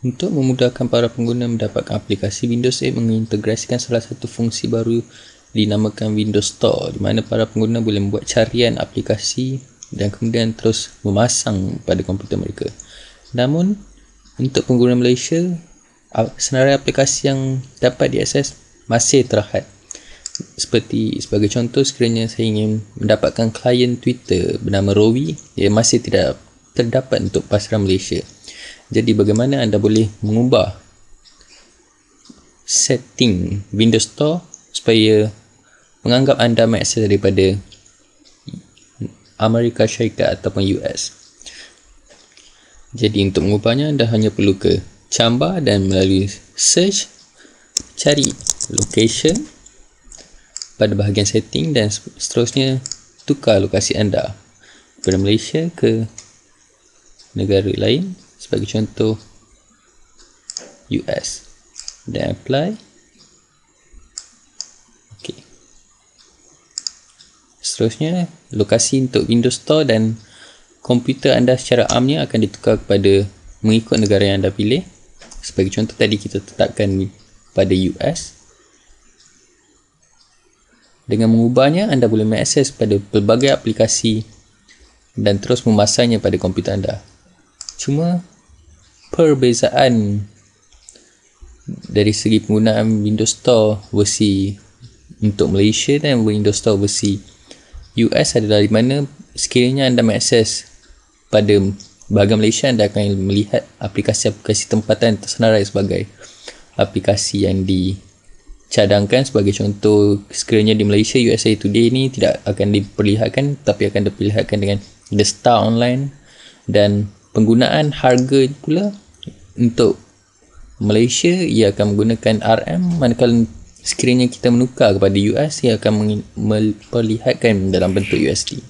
Untuk memudahkan para pengguna mendapatkan aplikasi Windows 8 mengintegrasikan salah satu fungsi baru dinamakan Windows Store di mana para pengguna boleh membuat carian aplikasi dan kemudian terus memasang pada komputer mereka. Namun untuk pengguna Malaysia senarai aplikasi yang dapat diakses masih terhad. Seperti sebagai contoh sekiranya saya ingin mendapatkan klien Twitter bernama Rowi ia masih tidak terdapat untuk pasaran Malaysia. Jadi bagaimana anda boleh mengubah setting Windows Store supaya menganggap anda mengakses daripada Amerika Syarikat ataupun US. Jadi untuk mengubahnya anda hanya perlu ke Chamba dan melalui search cari location pada bahagian setting dan seterusnya tukar lokasi anda dari Malaysia ke negara lain sebagai contoh US dan apply. Ok seterusnya lokasi untuk Windows Store dan komputer anda secara amnya akan ditukar kepada mengikut negara yang anda pilih. Sebagai contoh tadi kita tetapkan pada US dengan mengubahnya anda boleh mengakses pada pelbagai aplikasi dan terus memasangnya pada komputer anda cuma perbezaan dari segi penggunaan Windows Store versi untuk Malaysia dan Windows Store versi US adalah di mana sekiranya anda mengakses pada bahagian Malaysia anda akan melihat aplikasi-aplikasi tempatan tersenarai sebagai aplikasi yang dicadangkan sebagai contoh sekiranya di Malaysia USA Today ni tidak akan diperlihatkan tapi akan diperlihatkan dengan The Star Online dan penggunaan harga pula untuk Malaysia ia akan menggunakan RM manakala sekiranya kita menukar kepada US ia akan memperlihatkan dalam bentuk USD